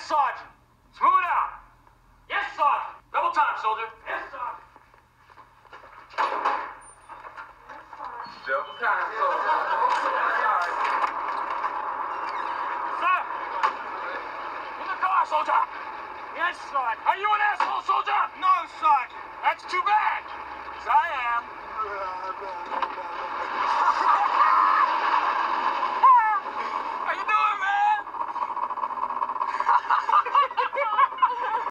Yes, Sergeant. Smooth out. Yes, Sergeant. Double time, soldier. Yes, Sergeant. Double time, soldier. Sir! In the car, soldier! Yes, Sergeant. Are you an asshole, soldier? No, Sergeant. That's too bad. 'cause I am.